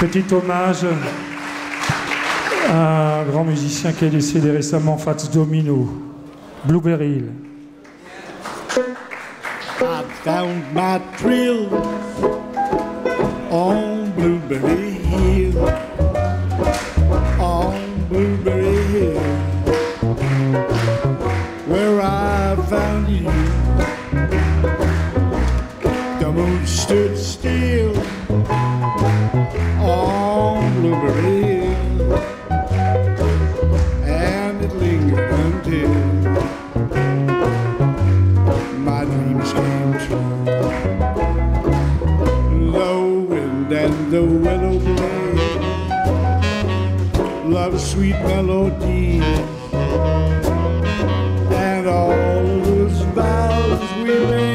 Petit hommage à un grand musicien qui est décédé récemment, Fats Domino, Blueberry Blueberry Hill. Stood still on Blueberry Hill. And it lingered until my dreams came true. The wind and the willow blade, love's sweet melody, and all those vows we made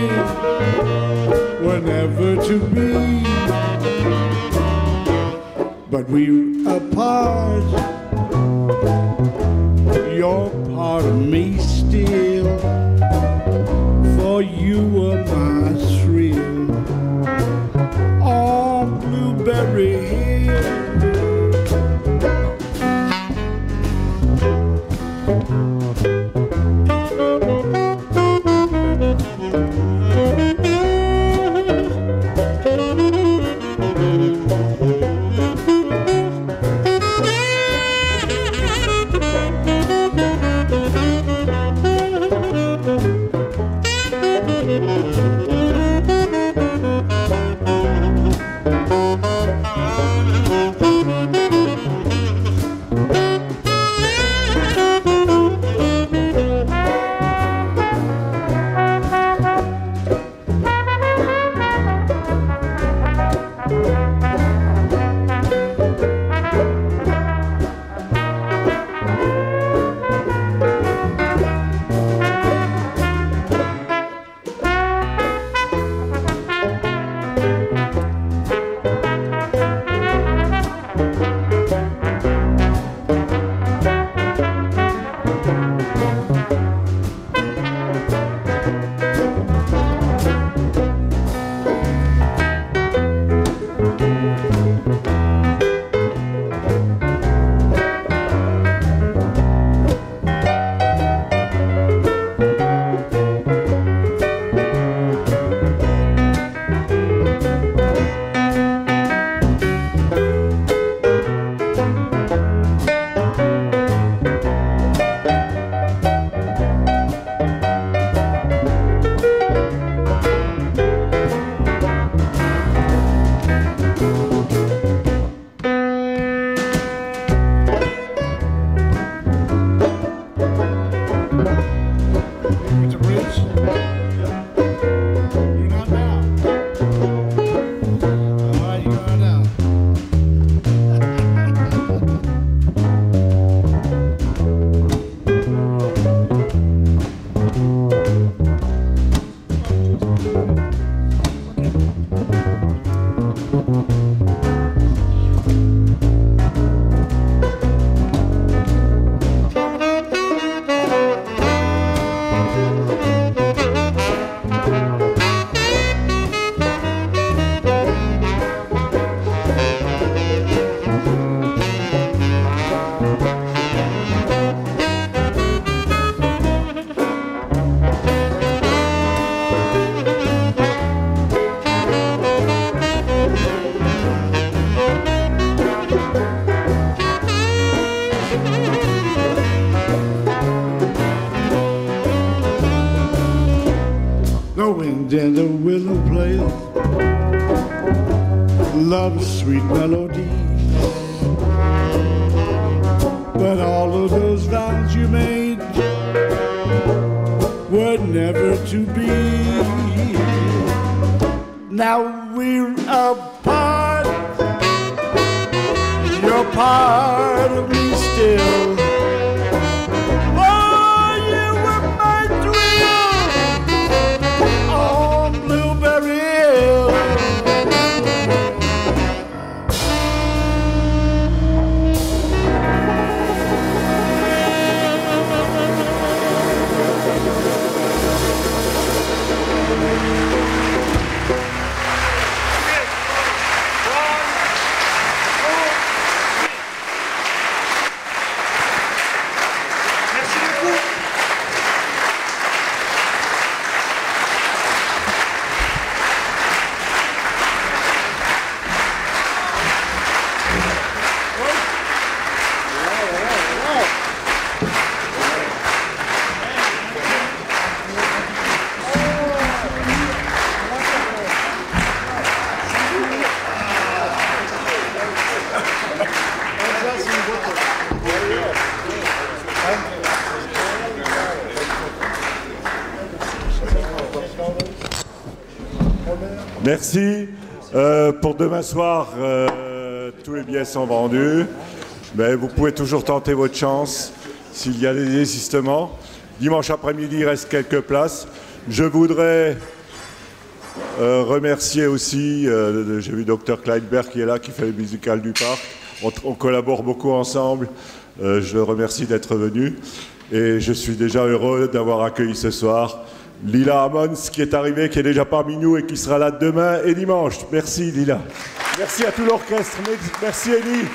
to be. But we're apart. You're part of me still for you were love's sweet melody. But all of those vows you made were never to be. Now we're apart. You're part of me still. Merci. Euh, pour demain soir, euh, tous les billets sont vendus. Mais vous pouvez toujours tenter votre chance s'il y a des désistements. Dimanche après-midi, il reste quelques places. Je voudrais euh, remercier aussi, j'ai vu Dr Kleinberg qui est là, qui fait le musical du parc. On, on collabore beaucoup ensemble. Je le remercie d'être venu. Et je suis déjà heureux d'avoir accueilli ce soir Lila Ammons qui est arrivée, qui est déjà parmi nous et qui sera là demain et dimanche. Merci Lila. Merci à tout l'orchestre. Merci Elie.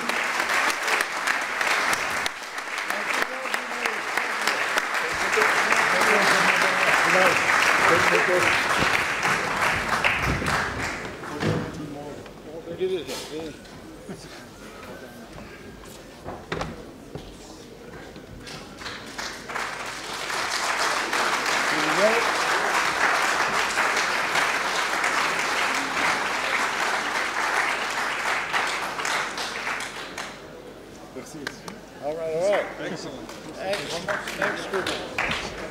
All right, all right. Excellent. Excellent. For